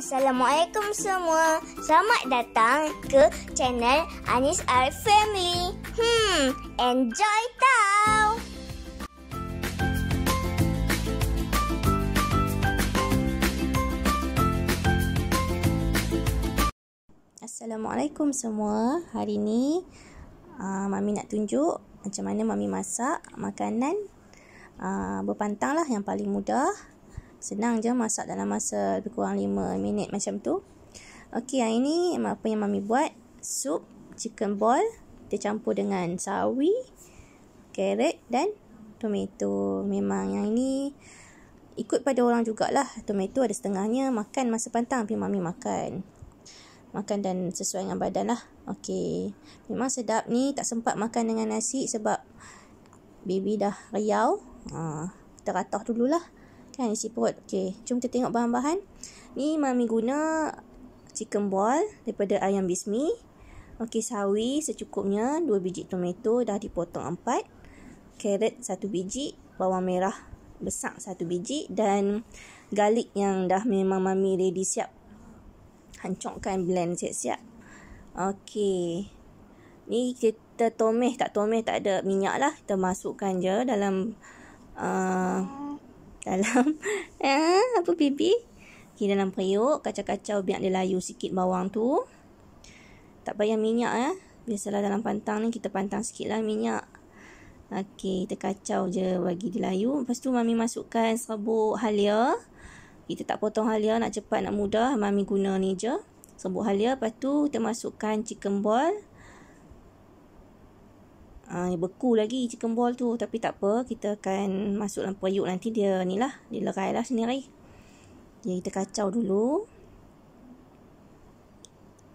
Assalamualaikum semua. Selamat datang ke channel Anis Arif Family. Hmm, enjoy tau. Assalamualaikum semua. Hari ni uh, Mami nak tunjuk macam mana Mami masak makanan uh, berpantang lah yang paling mudah Senang je masak dalam masa lebih kurang 5 minit macam tu. Okey, yang ini apa yang mami buat? Sup chicken ball kita campur dengan sawi, carrot dan tomato. Memang yang ini ikut pada orang jugalah. Tomato ada setengahnya makan masa pantang tapi mami makan. Makan dan sesuai dengan badan lah. Okey. Memang sedap ni. Tak sempat makan dengan nasi sebab baby dah riau. Ha, ratah dululah. Kan isi perut. Okey, jom kita tengok bahan-bahan. Ni mami guna chicken ball daripada ayam bismi. Okey, sawi secukupnya. Dua biji tomato dah dipotong empat. Carrot satu biji. Bawang merah besar satu biji. Dan garlic yang dah memang mami ready siap. Hancurkan blend siap-siap. Okey. Ni kita tomeh tak tomeh tak ada minyak lah. Kita masukkan je dalam uh, dalam eh, apa pipi okay, dalam periuk kacau-kacau biar dia layu sikit bawang tu tak payah minyak ya biasalah dalam pantang ni kita pantang sikit lah minyak Okey, kita kacau je bagi dia layu. Lepas tu Mami masukkan serbuk halia. Kita tak potong halia nak cepat nak mudah. Mami guna ni je. Serbuk halia. Lepas tu kita masukkan chicken ball. Uh, beku lagi chicken ball tu. Tapi tak apa kita akan masuk dalam periuk nanti. Dia ni lah dia lerai lah sendiri. Jadi kita kacau dulu.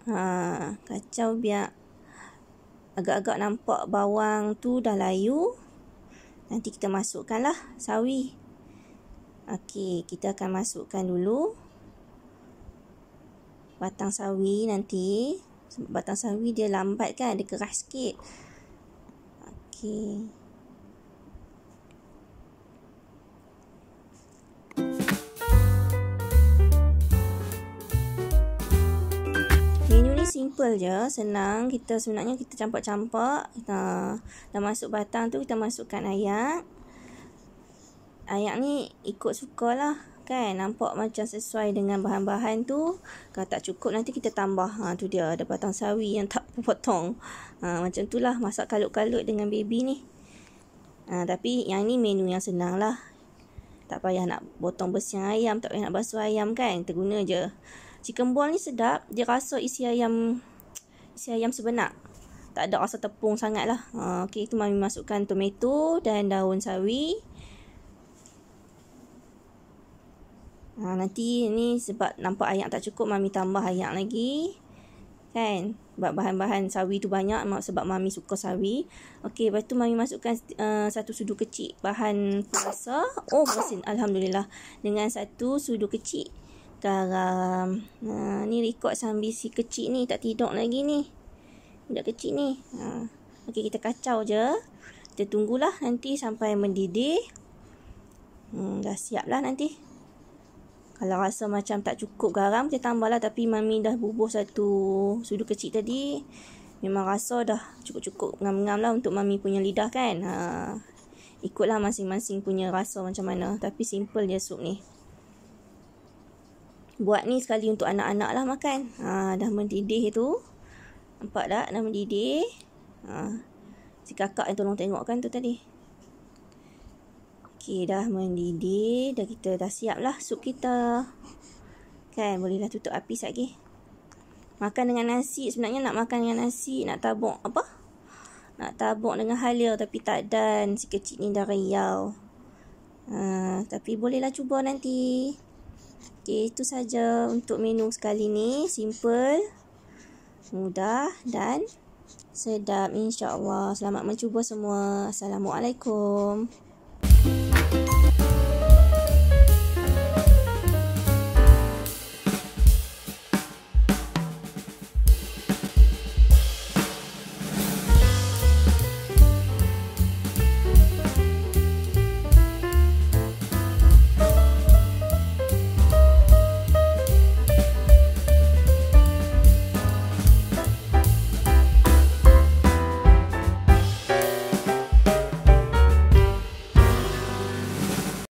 Ha, kacau biar agak-agak nampak bawang tu dah layu. Nanti kita masukkan lah sawi. Ok kita akan masukkan dulu batang sawi nanti. Batang sawi dia lambat kan dia keras sikit Okey. Menu ni simple je, senang. Kita sebenarnya kita campak-campak. Ha, dah masuk batang tu kita masukkan ayak. Ayak ni ikut sukalah kan? Nampak macam sesuai dengan bahan-bahan tu kalau tak cukup nanti kita tambah. Ha tu dia. Ada batang sawi yang tak potong. Ha macam itulah masak kalut-kalut dengan baby ni. Ha tapi yang ni menu yang senang lah. Tak payah nak potong bersih ayam tak payah nak basuh ayam kan? Kita guna je. Chicken ball ni sedap. Dia rasa isi ayam isi ayam sebenar tak ada rasa tepung sangat lah. Ha, okay, itu mami masukkan tomato dan daun sawi Ha, nanti ni sebab nampak ayak tak cukup, mami tambah ayak lagi. Kan? Sebab bahan-bahan sawi tu banyak sebab mami suka sawi. Okey, lepas tu mami masukkan uh, satu sudu kecil bahan puasa. Oh, bersin. Alhamdulillah. Dengan satu sudu kecil garam. Ha, ni rekod sambil si kecil ni tak tidur lagi ni. Budak kecil ni. Ha. Okey, kita kacau je. Kita tunggulah nanti sampai mendidih. Hmm, dah siap lah nanti. Kalau rasa macam tak cukup garam, kita tambahlah. Tapi mami dah bubuh satu sudu kecil tadi. Memang rasa dah cukup-cukup ngam-ngam lah untuk mami punya lidah kan. Ha, ikutlah masing-masing punya rasa macam mana. Tapi simple je sup ni. Buat ni sekali untuk anak-anak lah makan. Ha, dah mendidih tu. Nampak tak? Dah mendidih. Ha, si kakak yang tolong tengok kan tu tadi. Okey, dah mendidih. Dah kita dah siap lah sup kita. Kan, bolehlah tutup api sekejap lagi. Makan dengan nasi. Sebenarnya nak makan dengan nasi. Nak tabuk apa? Nak tabuk dengan halia tapi tak dan. Si kecil ni dah riau. Ha, tapi bolehlah cuba nanti. Okey, itu saja untuk menu sekali ni. Simple. Mudah dan sedap insya-Allah. Selamat mencuba semua. Assalamualaikum.